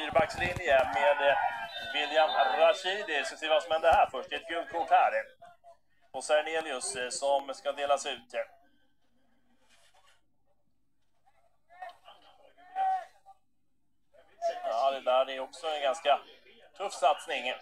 fyrbackslinje med eh, William Rashidi. Ska se vad som händer här först. Det är ett gult kort här. Och Sernelius eh, som ska delas ut. Ja, det där är också en ganska tuff satsning.